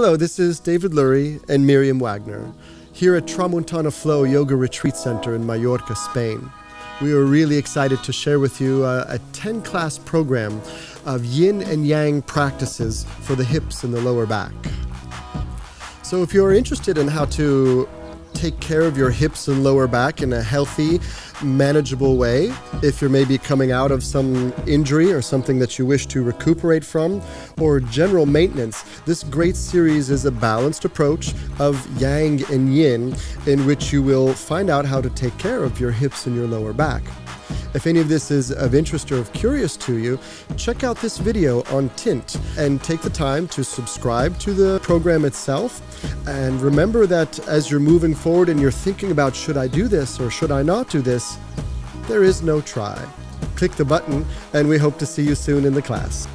Hello, this is David Lurey and Miriam Wagner here at Tramuntana Flow Yoga Retreat Center in Mallorca, Spain. We are really excited to share with you uh, a, a 10 class program of yin and yang practices for the hips and the lower back. So, if you're interested in how to take care of your hips and lower back in a healthy, manageable way. If you're maybe coming out of some injury or something that you wish to recuperate from, or general maintenance, this great series is a balanced approach of yang and yin in which you will find out how to take care of your hips and your lower back. If any of this is of interest or of curious to you, check out this video on tint and take the time to subscribe to the program itself. And remember that as you're moving forward and you're thinking about should I do this or should I not do this, there is no try. Click the button, and we hope to see you soon in the class.